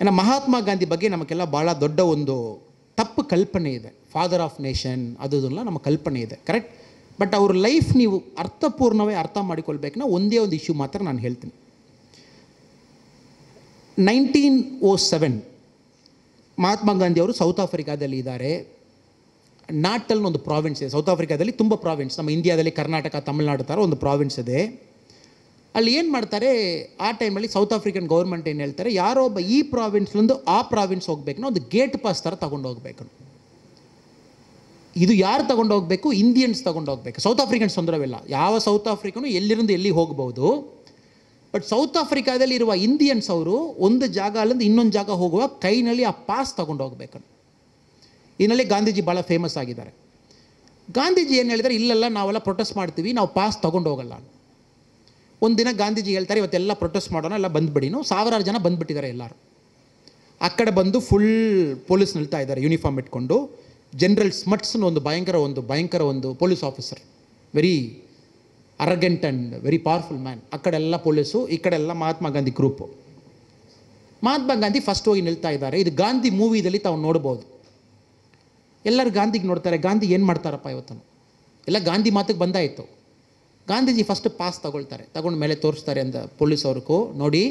ಇನ್ನು ಮಹಾತ್ಮ ಗಾಂಧಿ ಬಗ್ಗೆ ನಮಗೆಲ್ಲ ಭಾಳ ದೊಡ್ಡ ಒಂದು ತಪ್ಪು ಕಲ್ಪನೆ ಇದೆ. ಫಾದರ್ ಆಫ್ ನೇಷನ್ ಅದನ್ನೆಲ್ಲ ನಮ್ಮ ಕಲ್ಪನೆ ಇದೆ. ಕರೆಕ್ಟ್ ಬಟ್ ಅವ್ರ ಲೈಫ್ ನೀವು ಅರ್ಥಪೂರ್ಣವೇ ಅರ್ಥ ಮಾಡಿಕೊಳ್ಬೇಕನ್ನ ಒಂದೇ ಒಂದು ಇಶ್ಯೂ ಮಾತ್ರ ನಾನು ಹೇಳ್ತೀನಿ. Nineteen O seven Mahatma Gandhi ಅವರು ಸೌತ್ ಆಫ್ರಿಕಾದಲ್ಲಿ ಇದ್ದಾರೆ. ನಾಟಲ್ನ ಒಂದು ಪ್ರಾವಿನ್ಸ್ ಇದೆ. ಸೌತ್ ಆಫ್ರಿಕಾದಲ್ಲಿ ತುಂಬ ಪ್ರಾವಿನ್ಸ್ ನಮ್ಮ ಇಂಡಿಯಾದಲ್ಲಿ ಕರ್ನಾಟಕ, ತಮಿಳ್ನಾಡು ಥರ ಒಂದು ಪ್ರಾವಿನ್ಸ್ ಇದೆ. ಅಲ್ಲಿ ಏನು ಮಾಡ್ತಾರೆ? ಆ ಟೈಮಲ್ಲಿ ಸೌತ್ ಆಫ್ರಿಕನ್ ಗೌರ್ಮೆಂಟ್ ಏನು ಹೇಳ್ತಾರೆ? ಯಾರೋ ಒಬ್ಬ ಈ ಪ್ರಾವಿನ್ಸ್ಲಿಂದು ಆ ಪ್ರಾವಿನ್ಸ್ ಹೋಗ್ಬೇಕು ಒಂದು ಗೇಟ್ ಪಾಸ್ ಥರ ತಗೊಂಡು ಹೋಗ್ಬೇಕು. ಇದು ಯಾರು ತಗೊಂಡು ಹೋಗಬೇಕು? ಇಂಡಿಯನ್ಸ್ ತಗೊಂಡು ಹೋಗ್ಬೇಕು. ಸೌತ್ ಆಫ್ರಿಕನ್ಸ್ ತೊಂದರೆವಿಲ್ಲ. ಯಾವ ಸೌತ್ ಆಫ್ರಿಕನು ಎಲ್ಲಿರಿಂದ ಎಲ್ಲಿ ಹೋಗ್ಬೋದು? ಬಟ್ ಸೌತ್ ಆಫ್ರಿಕಾದಲ್ಲಿ ಇರುವ ಇಂಡಿಯನ್ಸ್ ಅವರು ಒಂದು ಜಾಗ ಅಲ್ಲಿಂದ ಇನ್ನೊಂದು ಜಾಗ ಹೋಗುವ ಕೈನಲ್ಲಿ ಆ ಪಾಸ್ ತೊಗೊಂಡು ಹೋಗ್ಬೇಕು ಇದರಲ್ಲಿ ಗಾಂಧೀಜಿ ಭಾಳ ಫೇಮಸ್ ಆಗಿದ್ದಾರೆ. ಗಾಂಧೀಜಿ ಏನು ಹೇಳಿದರೆ ಇಲ್ಲೆಲ್ಲ, ನಾವೆಲ್ಲ ಪ್ರೊಟೆಸ್ಟ್ ಮಾಡ್ತೀವಿ, ನಾವು ಪಾಸ್ ತೊಗೊಂಡೋಗಲ್ಲ ಹೋಗಲ್ಲ ಒಂದಿನ ಗಾಂಧೀಜಿ ಹೇಳ್ತಾರೆ, ಇವತ್ತೆಲ್ಲ ಪ್ರೊಟೆಸ್ಟ್ ಮಾಡೋಣ, ಎಲ್ಲ ಬಂದುಬಿಡಿನೋ ಸಾವಿರಾರು ಜನ ಬಂದುಬಿಟ್ಟಿದ್ದಾರೆ ಎಲ್ಲರೂ. ಆ ಕಡೆ ಬಂದು ಫುಲ್ ಪೊಲೀಸ್ ನಿಲ್ತಾ ಇದ್ದಾರೆ ಯೂನಿಫಾರ್ಮ್ ಇಟ್ಕೊಂಡು. ಜನರಲ್ ಸ್ಮಟ್ಸ್ನ ಒಂದು ಭಯಂಕರ ಒಂದು ಭಯಂಕರ ಒಂದು police officer very arrogant and very powerful man ಆ ಕಡೆ ಎಲ್ಲ ಪೊಲೀಸು ಈ ಕಡೆ ಎಲ್ಲ ಮಹಾತ್ಮ ಗಾಂಧಿ ಗ್ರೂಪು ಮಹಾತ್ಮ ಗಾಂಧಿ ಫಸ್ಟ್ ಹೋಗಿ ನಿಲ್ತಾ ಇದ್ದಾರೆ. ಇದು ಗಾಂಧಿ ಮೂವಿದಲ್ಲಿ ತಾವು ನೋಡ್ಬೋದು. ಎಲ್ಲರೂ ಗಾಂಧಿಗೆ ನೋಡ್ತಾರೆ. ಗಾಂಧಿ ಏನು ಮಾಡ್ತಾರಪ್ಪ ಇವತ್ತು ಎಲ್ಲ ಗಾಂಧಿ ಮಾತಿಗೆ ಬಂದಾಯಿತು. ಗಾಂಧೀಜಿ ಫಸ್ಟ್ ಪಾಸ್ ತಗೊಳ್ತಾರೆ. ತಗೊಂಡು ಮೇಲೆ ತೋರಿಸ್ತಾರೆ ಅಂತ ಪೊಲೀಸ್ ಅವ್ರಿಗೂ. ನೋಡಿ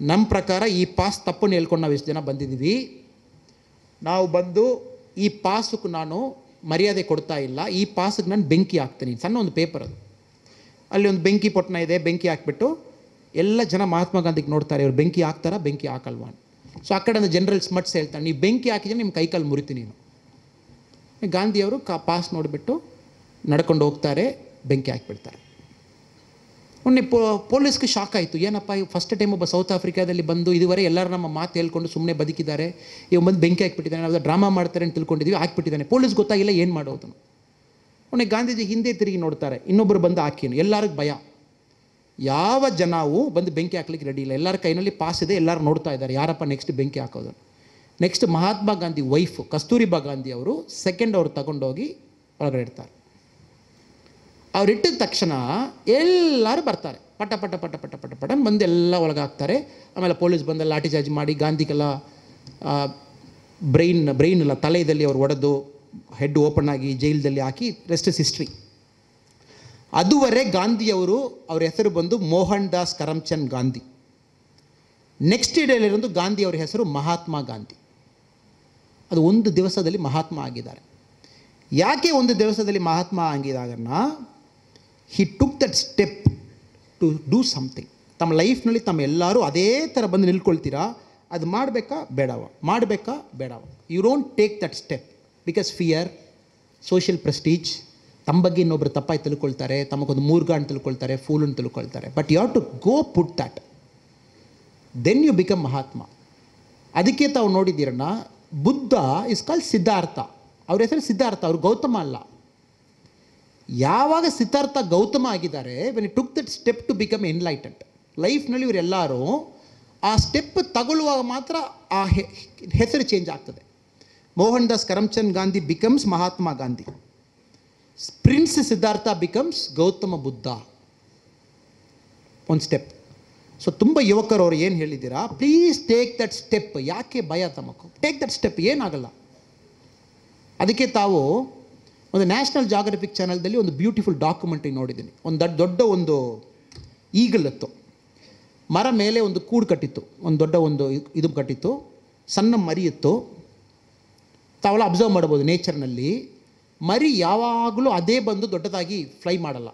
ನಮ್ಮ ಪ್ರಕಾರ ಈ ಪಾಸ್ ತಪ್ಪನ್ನು ಹೇಳ್ಕೊಂಡು ನಾವು ಎಷ್ಟು ಜನ ಬಂದಿದ್ದೀವಿ. ನಾವು ಬಂದು ಈ ಪಾಸಕ್ಕೆ ನಾನು ಮರ್ಯಾದೆ ಕೊಡ್ತಾ ಇಲ್ಲ. ಈ ಪಾಸಿಗೆ ನಾನು ಬೆಂಕಿ ಹಾಕ್ತೀನಿ. ಸಣ್ಣ ಒಂದು ಪೇಪರ್ ಅದು. ಅಲ್ಲಿ ಒಂದು ಬೆಂಕಿ ಪೊಟ್ಟಣ ಇದೆ, ಬೆಂಕಿ ಹಾಕ್ಬಿಟ್ಟು ಎಲ್ಲ ಜನ ಮಹಾತ್ಮ ಗಾಂಧಿಗೆ ನೋಡ್ತಾರೆ, ಇವ್ರು ಬೆಂಕಿ ಹಾಕ್ತಾರಾ, ಬೆಂಕಿ ಹಾಕಲ್ವಾ. ಸೊ ಆ ಕಡೆ ಜನರಲ್ ಸ್ಮಟ್ಸ್ ಹೇಳ್ತಾನೆ ನೀವು ಬೆಂಕಿ ಹಾಕಿದ್ರೆ ನಿಮ್ಮ ಕೈಕಾಲು ಮುರಿತೀನಿ ನೀನು. ಗಾಂಧಿಯವರು ಕಾ ಪಾಸ್ ನೋಡಿಬಿಟ್ಟು ನಡ್ಕೊಂಡು ಹೋಗ್ತಾರೆ. ಬೆಂಕಿ ಹಾಕಿಬಿಡ್ತಾರೆ. ಮೊನ್ನೆ ಪೋ, ಪೊಲೀಸ್ಗೆ ಶಾಕ್ ಆಯಿತು. ಏನಪ್ಪ ಫಸ್ಟ್ ಟೈಮ್ ಒಬ್ಬ ಸೌತ್ ಆಫ್ರಿಕಾದಲ್ಲಿ ಬಂದು ಇದುವರೆ ಎಲ್ಲರೂ ನಮ್ಮ ಮಾತು ಹೇಳ್ಕೊಂಡು ಸುಮ್ಮನೆ ಬದುಕಿದ್ದಾರೆ. ಇವ್ ಬಂದು ಬೆಂಕಿ ಹಾಕ್ಬಿಟ್ಟಿದ್ದಾನೆ, ನಾವು ಡ್ರಾಮಾ ಮಾಡ್ತಾರೆ ಅಂತ ತಿಳ್ಕೊಂಡಿದ್ದೀವಿ ಹಾಕ್ಬಿಟ್ಟಿದ್ದಾನೆ. ಪೊಲೀಸ್ ಗೊತ್ತಾಗಿಲ್ಲ ಏನು ಮಾಡೋದು ಮೊನ್ನೆ ಗಾಂಧೀಜಿ ಹಿಂದೆ ತಿರುಗಿ ನೋಡ್ತಾರೆ ಇನ್ನೊಬ್ಬರು ಬಂದು ಹಾಕಿನು. ಎಲ್ಲರಿಗೂ ಭಯ. ಯಾವ ಜನವು ಬಂದು ಬೆಂಕಿ ಹಾಕ್ಲಿಕ್ಕೆ ರೆಡಿ ಇಲ್ಲ. ಎಲ್ಲರ ಕೈನಲ್ಲಿ ಪಾಸ್ ಇದೆ, ಎಲ್ಲರೂ ನೋಡ್ತಾ ಇದ್ದಾರೆ. ಯಾರಪ್ಪ ನೆಕ್ಸ್ಟ್ ಬೆಂಕಿ ಹಾಕೋದು? ನೆಕ್ಸ್ಟ್ ಮಹಾತ್ಮ ಗಾಂಧಿ ವೈಫ್ ಕಸ್ತೂರಿಬಾ ಗಾಂಧಿ ಅವರು ಸೆಕೆಂಡ್ ಅವ್ರು ತಗೊಂಡೋಗಿ ಒಳಗಡೆ ಇಡ್ತಾರೆ ಅವ್ರು ಇಟ್ಟಿದ ತಕ್ಷಣ ಎಲ್ಲರೂ ಬರ್ತಾರೆ. ಪಟ ಪಟ ಪಟ ಪಟ ಪಟ ಪಟ ಬಂದು ಎಲ್ಲ ಒಳಗೆ ಆಮೇಲೆ ಪೊಲೀಸ್ ಬಂದು ಲಾಠಿ ಚಾರ್ಜ್ ಮಾಡಿ ಗಾಂಧಿಗೆಲ್ಲ ಬ್ರೈನ್ ಬ್ರೈನ್ ಇಲ್ಲ, ತಲೆಯಲ್ಲಿ ಅವ್ರು ಒಡೆದು ಹೆಡ್ ಓಪನ್ ಆಗಿ ಜೈಲ್ದಲ್ಲಿ ಹಾಕಿ ರೆಸ್ಟ್ ಇಸ್ ಹಿಸ್ಟ್ರಿ ಅದುವರೆ ಗಾಂಧಿಯವರು ಅವ್ರ ಹೆಸರು ಬಂದು ಮೋಹನ್ ದಾಸ್ ಕರಮ್ಚಂದ್ ಗಾಂಧಿ. ನೆಕ್ಸ್ಟ್ ಡೇಲಿರೋದು ಗಾಂಧಿ ಅವರ ಹೆಸರು ಮಹಾತ್ಮ ಗಾಂಧಿ. ಅದು ಒಂದು ದಿವಸದಲ್ಲಿ ಮಹಾತ್ಮ ಆಗಿದ್ದಾರೆ. ಯಾಕೆ ಒಂದು ದಿವಸದಲ್ಲಿ Mahatma ಆಗಿದಾಗನ್ನ he took that step to do something ತಮ್ಮ ಲೈಫ್ನಲ್ಲಿ ತಮ್ಮ ಎಲ್ಲರೂ ಅದೇ ಥರ ಬಂದು ನಿಲ್ಕೊಳ್ತೀರಾ? ಅದು ಮಾಡಬೇಕಾ? ಬೇಡವ. ಮಾಡಬೇಕಾ? ಬೇಡವ. You don't take that step because fear social prestige ತಮ್ಮ ಬಗ್ಗೆ ಇನ್ನೊಬ್ಬರು ತಪ್ಪಾಗಿ ತಿಳ್ಕೊಳ್ತಾರೆ, ತಮಗೊಂದು ಮೂರ್ಗಾನ್ ತಿಳ್ಕೊಳ್ತಾರೆ ಫೂಲನ್ನು ತಿಳ್ಕೊಳ್ತಾರೆ. But you have to go put that then you become Mahatma ಅದಕ್ಕೆ ತಾವು ನೋಡಿದ್ದೀರಣ್ಣ, ಬುದ್ಧ ಇಸ್ ಕಾಲ್ ಸಿದ್ಧಾರ್ಥ ಅವ್ರ ಹೆಸರು ಸಿದ್ಧಾರ್ಥ ಅವ್ರು ಗೌತಮ ಅಲ್ಲ. ಯಾವಾಗ ಸಿದ್ಧಾರ್ಥ ಗೌತಮ ಆಗಿದ್ದಾರೆ when took that step to become enlightened ಲೈಫ್ನಲ್ಲಿ ಇವರೆಲ್ಲರೂ ಆ ಸ್ಟೆಪ್ ತಗೊಳ್ಳುವಾಗ ಮಾತ್ರ ಆ ಹೆಸರು ಚೇಂಜ್ ಆಗ್ತದೆ. Mohandas Karamchand Gandhi becomes Mahatma Gandhi. Prince Siddhartha becomes Gautama Buddha. ಒಂದು ಸ್ಟೆಪ್ ಸೊ ತುಂಬ ಯುವಕರು ಅವ್ರು ಏನು ಹೇಳಿದ್ದೀರಾ? ಪ್ಲೀಸ್ ಟೇಕ್ ದಟ್ ಸ್ಟೆಪ್ ಯಾಕೆ ಭಯ ತಮಕು ಟೇಕ್ ದಟ್ ಸ್ಟೆಪ್ ಏನಾಗಲ್ಲ. ಅದಕ್ಕೆ ತಾವು ಒಂದು ನ್ಯಾಷನಲ್ ಜಾಗ್ರಫಿಕ್ ಚಾನಲ್ದಲ್ಲಿ ಒಂದು ಬ್ಯೂಟಿಫುಲ್ ಡಾಕ್ಯುಮೆಂಟ್ರಿ ನೋಡಿದ್ದೀನಿ. ಒಂದು ದೊಡ್ಡ ದೊಡ್ಡ ಒಂದು ಈಗಲ್ ಇತ್ತು ಮರ ಮೇಲೆ ಒಂದು ಕೂಡು ಕಟ್ಟಿತ್ತು. ಒಂದು ದೊಡ್ಡ ಒಂದು ಇದು ಕಟ್ಟಿತ್ತು. ಸಣ್ಣ ಮರಿ ಇತ್ತು. ತಾವೆಲ್ಲ ಅಬ್ಸರ್ವ್ ಮಾಡ್ಬೋದು ನೇಚರ್ನಲ್ಲಿ. ಮರಿ ಯಾವಾಗಲೂ ಅದೇ ಬಂದು ದೊಡ್ಡದಾಗಿ ಫ್ಲೈ ಮಾಡಲ್ಲ.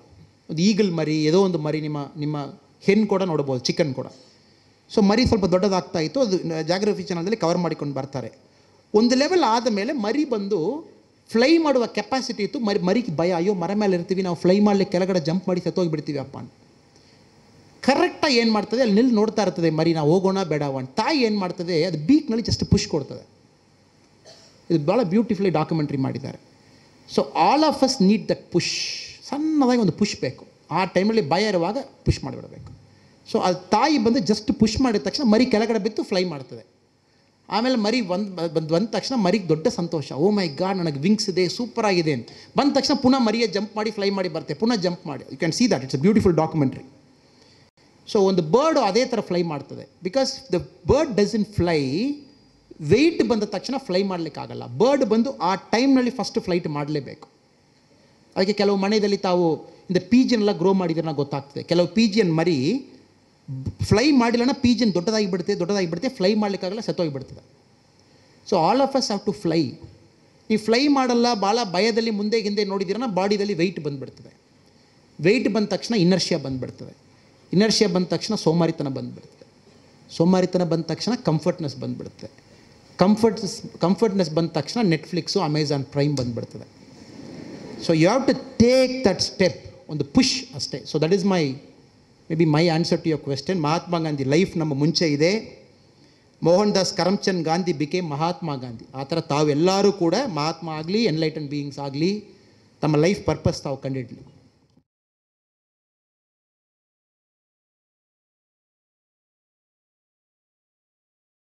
ಒಂದು ಈಗಲ್ ಮರಿ ಏನೋ ಒಂದು ಮರಿ ನಿಮ್ಮ ನಿಮ್ಮ ಹೆಣ್ಣು ಕೂಡ ನೋಡ್ಬೋದು ಚಿಕನ್ ಕೂಡ. ಸೊ, ಮರಿ ಸ್ವಲ್ಪ ದೊಡ್ಡದಾಗ್ತಾ ಇತ್ತು. ಅದು ಜಾಗ್ರಫಿ ಚಾನಲ್ದಲ್ಲಿ ಕವರ್ ಮಾಡಿಕೊಂಡು ಬರ್ತಾರೆ. ಒಂದು ಲೆವೆಲ್ ಆದ ಮೇಲೆ ಮರಿ ಬಂದು ಫ್ಲೈ ಮಾಡುವ ಕೆಪಾಸಿಟಿ ಇತ್ತು. ಮರಿ ಮರಿಗೆ ಭಯ. ಅಯ್ಯೋ, ಮರ ಮೇಲೆ ಇರ್ತೀವಿ, ನಾವು ಫ್ಲೈ ಮಾಡಲಿ ಕೆಳಗಡೆ ಜಂಪ್ ಮಾಡಿ ಸತ್ತೋಗಿಬಿಡ್ತೀವಿ ಅಪ್ಪ ಕರೆಕ್ಟಾಗಿ ಏನು ಮಾಡ್ತದೆ? ಅಲ್ಲಿ ನಿಲ್ಲಿ ನೋಡ್ತಾ ಇರ್ತದೆ ಮರಿ, ನಾವು ಹೋಗೋಣ ಬೇಡ ಅಂತ. ತಾಯಿ ಏನು ಮಾಡ್ತದೆ? ಅದು ಬೀಕ್ನಲ್ಲಿ ಜಸ್ಟ್ ಪುಷ್ ಕೊಡ್ತದೆ. ಇದು ಭಾಳ ಬ್ಯೂಟಿಫುಲಿ ಡಾಕ್ಯುಮೆಂಟ್ರಿ ಮಾಡಿದ್ದಾರೆ. So all of us need that push ಸಣ್ಣದಾಗಿ ಒಂದು ಪುಷ್ ಬೇಕು. ಆ ಟೈಮಲ್ಲಿ ಭಯ ಇರುವಾಗ ಪುಷ್ ಮಾಡಿಬಿಡಬೇಕು. ಸೊ ಅದು ತಾಯಿ ಬಂದು ಜಸ್ಟ್ ಪುಷ್ ಮಾಡಿದ ತಕ್ಷಣ ಮರಿ ಕೆಳಗಡೆ ಬಿತ್ತು ಫ್ಲೈ ಮಾಡ್ತದೆ. ಆಮೇಲೆ ಮರಿ ಬಂದು, ಬಂದ ತಕ್ಷಣ ಮರಿಗೆ ದೊಡ್ಡ ಸಂತೋಷ. ಓ ಮೈ ಗಾಡ್, ನನಗೆ ವಿಂಗ್ಸ್ ಇದೆ ಸೂಪರ್ ಆಗಿದೆ ಅಂತ. ಬಂದ ತಕ್ಷಣ ಪುನಃ ಮರಿಯ ಜಂಪ್ ಮಾಡಿ, ಫ್ಲೈ ಮಾಡಿ ಬರುತ್ತೆ. ಪುನಃ ಜಂಪ್ ಮಾಡಿ. You can see that it's a beautiful documentary so ಒಂದು ಬರ್ಡ್ ಅದೇ ಥರ ಫ್ಲೈ ಮಾಡ್ತದೆ. Because the bird doesn't fly weight ಬಂದ ತಕ್ಷಣ ಫ್ಲೈ ಮಾಡಲಿಕ್ಕಾಗಲ್ಲ. ಬರ್ಡ್ ಬಂದು ಆ ಟೈಮ್ನಲ್ಲಿ ಫಸ್ಟ್ ಫ್ಲೈಟ್ ಮಾಡಲೇಬೇಕು. ಅದಕ್ಕೆ ಕೆಲವು ಮನೆಯಲ್ಲಿ ತಾವು ಇಂದ ಪೀಜನ್ ಎಲ್ಲ ಗ್ರೋ ಮಾಡಿದ್ರೆ ಗೊತ್ತಾಗ್ತದೆ. ಕೆಲವು ಪೀಜಿಯನ್ ಮರಿ ಫ್ಲೈ ಮಾಡಿಲ್ಲನ ಪೀಜನ್ ದೊಡ್ಡದಾಗಿ ಬಿಡುತ್ತೆ ದೊಡ್ಡದಾಗಿ ಬಿಡುತ್ತೆ ಫ್ಲೈ ಮಾಡಲಿಕ್ಕಾಗಲ್ಲ ಸತ್ತೋಗಿ ಬಿಡ್ತದೆ so all of us have to fly ನೀವು ಫ್ಲೈ ಮಾಡಲ್ಲ ಭಾಳ ಭಯದಲ್ಲಿ ಮುಂದೆ ಹಿಂದೆ ನೋಡಿದಿರನ ಬಾಡಿದಲ್ಲಿ ವೆಯ್ಟ್ ಬಂದುಬಿಡ್ತದೆ. ವೆಯ್ಟ್ ಬಂದ ತಕ್ಷಣ ಇನರ್ಷಿಯಾ ಬಂದುಬಿಡ್ತದೆ. ಇನರ್ಷಿಯಾ ಬಂದ ತಕ್ಷಣ ಸೋಮಾರಿತನ ಬಂದುಬಿಡ್ತದೆ. ಸೋಮಾರಿತನ ಬಂದ ತಕ್ಷಣ ಕಂಫರ್ಟ್ನೆಸ್ ಬಂದುಬಿಡುತ್ತೆ. ಕಂಫರ್ಟ್ಸ್ ಕಂಫರ್ಟ್ನೆಸ್ ಬಂದ ತಕ್ಷಣ Netflix Amazon Prime ಬಂದುಬಿಡ್ತದೆ. So you have to take that step ಒಂದು ಪುಷ್ ಅಷ್ಟೇ. So that is my maybe my answer to your question Mahatma Gandhi life ನಮ್ಮ ಮುಂಚೆ ಇದೆ ಮೋಹನ್ ದಾಸ್ ಕರಮ್ಚಂದ್ ಗಾಂಧಿ ಬಿಕೆ ಮಹಾತ್ಮ ಗಾಂಧಿ ಆ ಥರ ತಾವೆಲ್ಲರೂ ಕೂಡ ಮಹಾತ್ಮ ಆಗಲಿ ಎನ್ಲೈಟನ್ ಬೀಯಿಂಗ್ಸ್ ಆಗಲಿ ತಮ್ಮ ಲೈಫ್ ಪರ್ಪಸ್ ತಾವು ಕಂಡಿಡ್ಲಿ